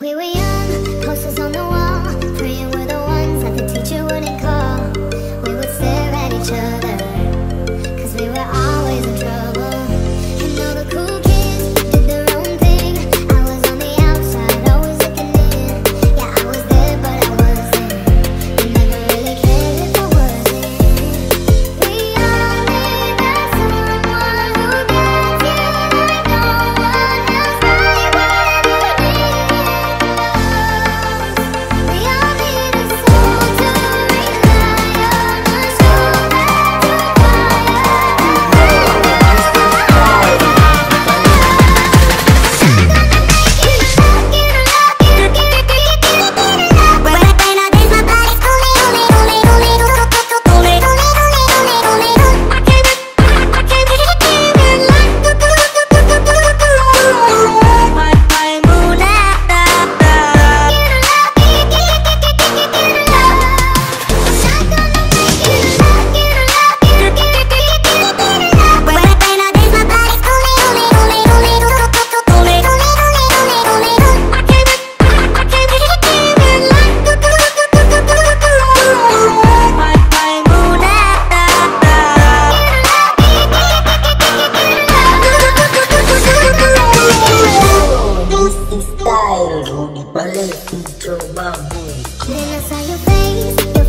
We were young, posters on the wall, praying with a to my room. Then I saw your face.